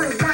Very